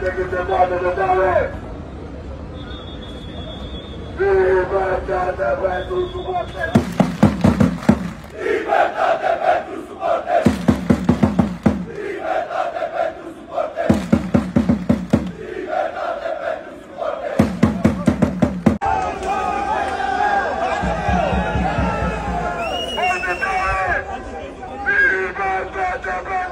ter que ser moda do Vitória! Libertad versus Libertad! Libertad! Go, go!